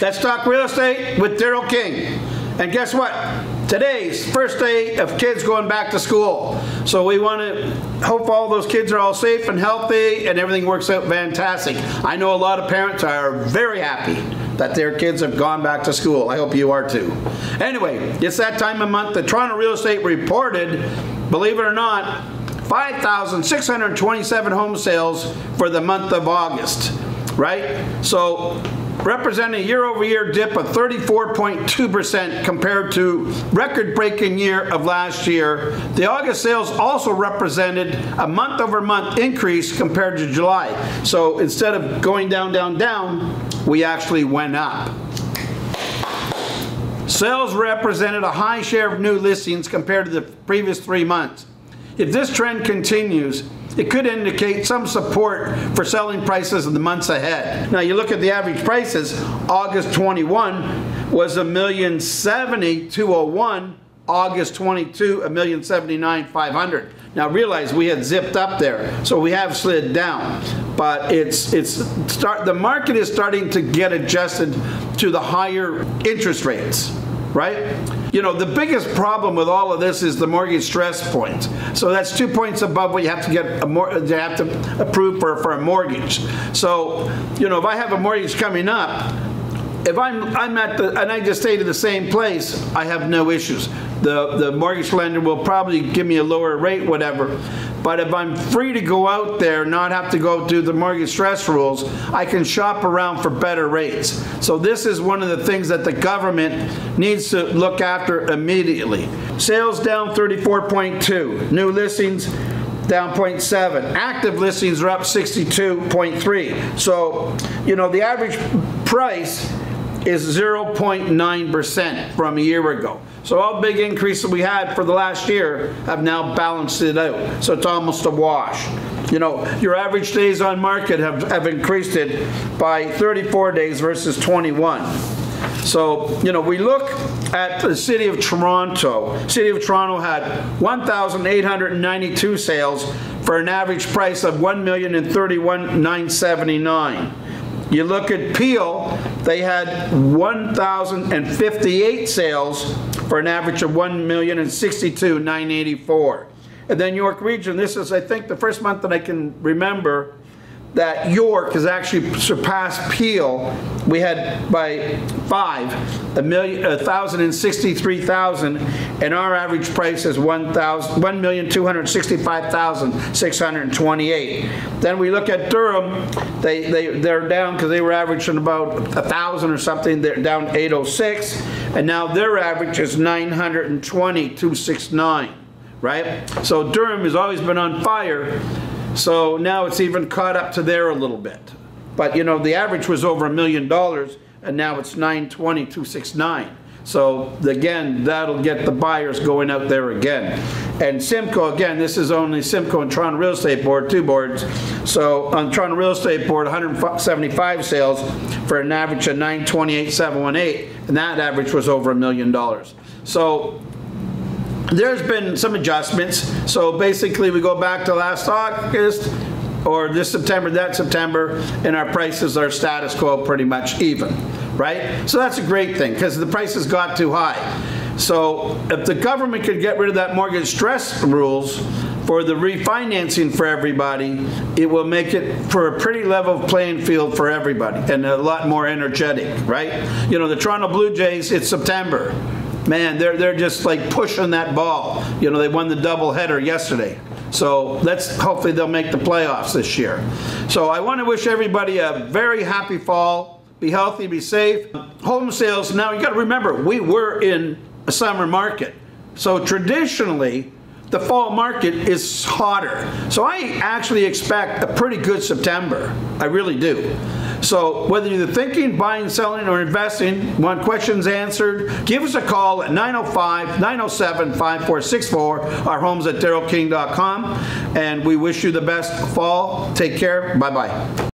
Let's talk real estate with Daryl King. And guess what? Today's first day of kids going back to school. So we want to hope all those kids are all safe and healthy and everything works out fantastic. I know a lot of parents are very happy that their kids have gone back to school. I hope you are too. Anyway, it's that time of month. The Toronto Real Estate reported, believe it or not, 5,627 home sales for the month of August, right? So representing a year-over-year dip of 34.2% compared to record-breaking year of last year. The August sales also represented a month-over-month increase compared to July. So instead of going down, down, down, we actually went up. Sales represented a high share of new listings compared to the previous three months. If this trend continues, it could indicate some support for selling prices in the months ahead. Now you look at the average prices, August 21 was a million seventy two oh one, August 22 a million seventy nine five hundred. Now realize we had zipped up there, so we have slid down, but it's it's start the market is starting to get adjusted to the higher interest rates right? You know, the biggest problem with all of this is the mortgage stress point. So that's two points above what you have to get a more you have to approve for, for a mortgage. So, you know, if I have a mortgage coming up, if I'm I'm at the and I just stay to the same place, I have no issues. The the mortgage lender will probably give me a lower rate, whatever. But if I'm free to go out there, not have to go through the mortgage stress rules, I can shop around for better rates. So this is one of the things that the government needs to look after immediately. Sales down 34.2, new listings down 0.7. Active listings are up 62.3. So, you know, the average price is 0.9% from a year ago. So all big increases we had for the last year have now balanced it out. So it's almost a wash. You know, your average days on market have, have increased it by 34 days versus 21. So, you know, we look at the city of Toronto. City of Toronto had 1,892 sales for an average price of 1,031,979. You look at Peel, they had 1,058 sales for an average of 1,062,984. And then York Region, this is, I think, the first month that I can remember that York has actually surpassed Peel. We had by five, a million, a thousand and sixty-three thousand, and our average price is one thousand, one million two hundred sixty-five thousand six hundred twenty-eight. Then we look at Durham, they they they're down because they were averaging about a thousand or something. They're down eight oh six, and now their average is nine hundred and twenty two six nine. Right? So Durham has always been on fire so now it's even caught up to there a little bit. But you know, the average was over a million dollars and now it's 920,269. So again, that'll get the buyers going out there again. And Simcoe, again, this is only Simcoe and Toronto Real Estate Board, two boards. So on Toronto Real Estate Board, 175 sales for an average of 928,718, and that average was over a million dollars. So there's been some adjustments. So basically, we go back to last August or this September, that September, and our prices are status quo pretty much even, right? So that's a great thing because the prices got too high. So if the government could get rid of that mortgage stress rules for the refinancing for everybody, it will make it for a pretty level playing field for everybody and a lot more energetic, right? You know, the Toronto Blue Jays, it's September man, they're they're just like pushing that ball. You know, they won the double header yesterday. So let's hopefully they'll make the playoffs this year. So I want to wish everybody a very happy fall. Be healthy, be safe. Home sales. Now you got to remember, we were in a summer market. So traditionally, the fall market is hotter. So I actually expect a pretty good September. I really do. So whether you're thinking, buying, selling, or investing, want questions answered, give us a call at 905-907-5464. Our home's at darylking.com. And we wish you the best fall. Take care. Bye-bye.